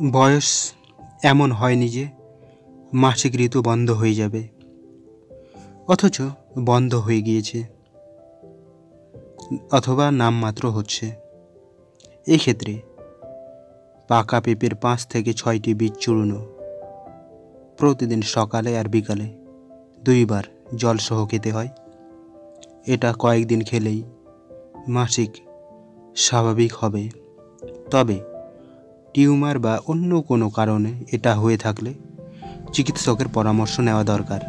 বয়স এমন হয়নি যে মাসিক ঋতু বন্ধ হয়ে যাবে, অথচ বন্ধ হয়ে গিয়েছে, অথবা নামমাত্র হচ্ছে। এক্ষেত্রে পাকা পেঁপের পাঁচ থেকে ছয়টি বীজ চূর্ণ, প্রতিদিন সকালে আর বিকালে দুইবার জলসহ খেতে হয়। এটা কয়েকদিন খেলেই মাসিক স্বাভাবিক হবে। তবে টিউমার বা অন্য কোনো কারণে এটা হয়ে থাকলে চিকিৎসকের পরামর্শ নেওয়া দরকার।